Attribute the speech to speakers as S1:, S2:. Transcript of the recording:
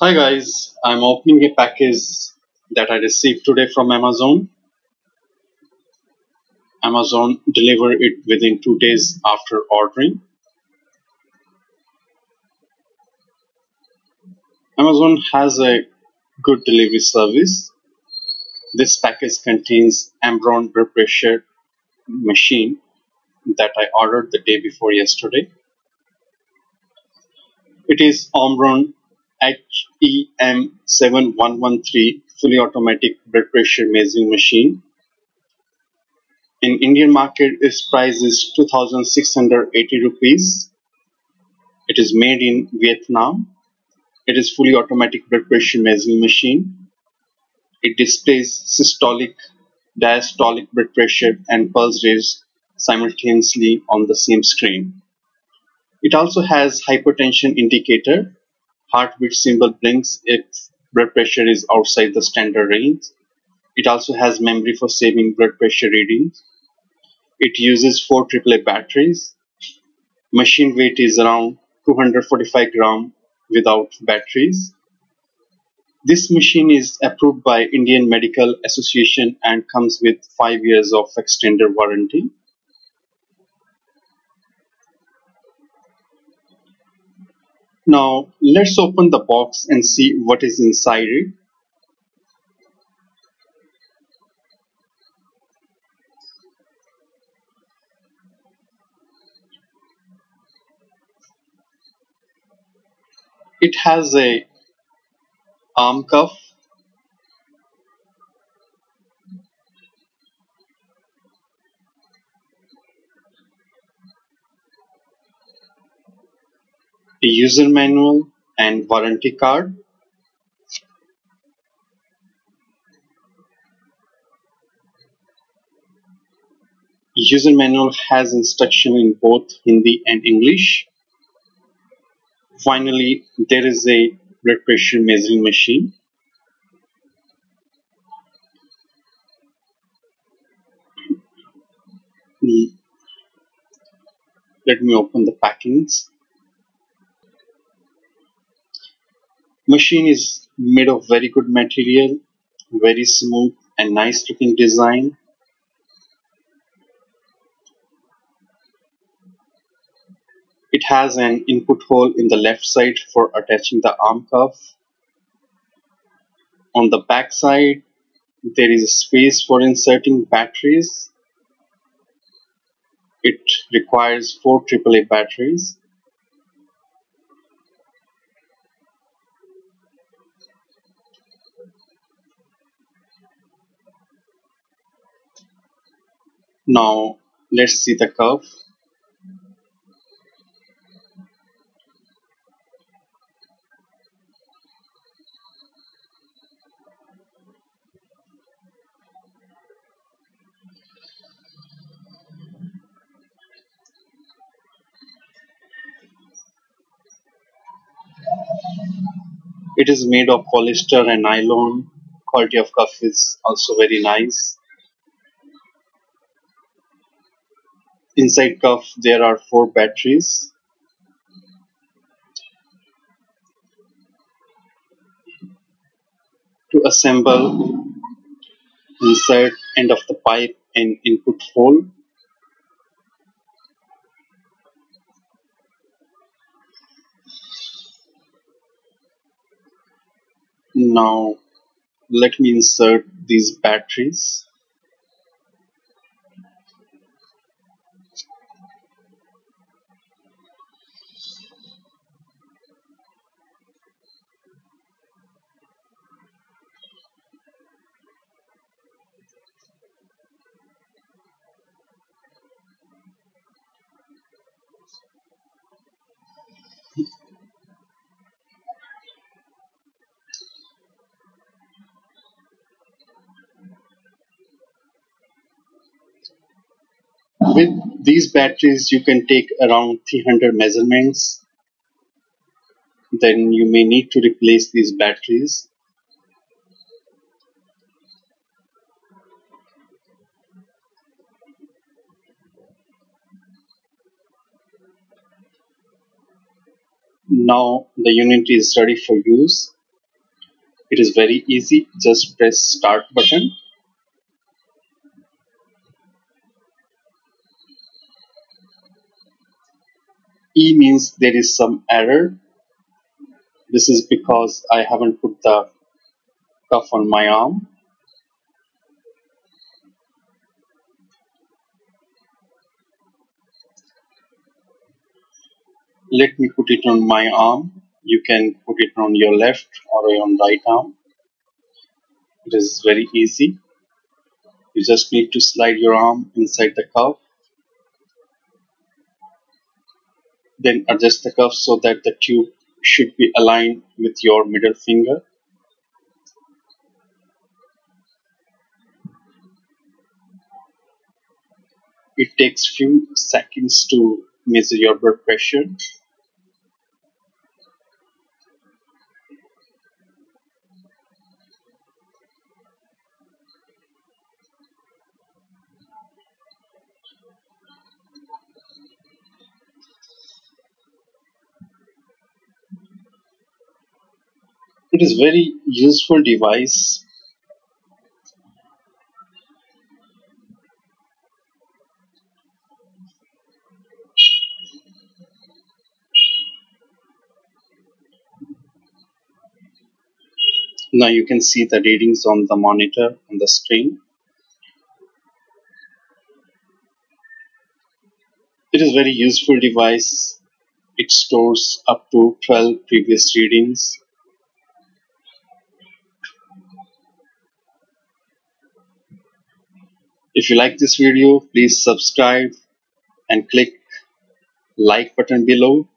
S1: Hi guys, I'm opening a package that I received today from Amazon. Amazon delivered it within two days after ordering. Amazon has a good delivery service. This package contains Omron pressure machine that I ordered the day before yesterday. It is Omron HEM7113 fully automatic blood pressure measuring machine. In Indian market, its price is 2680 rupees. It is made in Vietnam. It is fully automatic blood pressure measuring machine. It displays systolic, diastolic blood pressure and pulse rates simultaneously on the same screen. It also has hypertension indicator. Heartbeat symbol blinks if blood pressure is outside the standard range. It also has memory for saving blood pressure readings. It uses four AAA batteries. Machine weight is around 245 gram without batteries. This machine is approved by Indian Medical Association and comes with 5 years of extended warranty. Now let's open the box and see what is inside it. It has a arm cuff, user manual and warranty card. User manual has instruction in both Hindi and English. Finally, there is a blood pressure measuring machine. Let me open the packings. Machine is made of very good material, very smooth and nice looking design. It has an input hole in the left side for attaching the arm cuff. On the back side, there is a space for inserting batteries. It requires four AAA batteries. Now let's see the cuff. It is made of polyester and nylon. Quality of cuff is also very nice. Inside cuff there are four batteries. To assemble, insert end of the pipe and input hole. Now let me insert these batteries. With these batteries you can take around 300 measurements. Then you may need to replace these batteries. Now the unit is ready for use. It is very easy. Just press start button. E means there is some error. This is because I haven't put the cuff on my arm. Let me put it on my arm. You can put it on your left or on right arm. It is very easy. You just need to slide your arm inside the cuff. Then adjust the cuff so that the tube should be aligned with your middle finger. It takes few seconds to measure your blood pressure. It is very useful device. Now you can see the readings on the monitor on the screen. It is very useful device. It stores up to 12 previous readings If you like this video, please subscribe and click like button below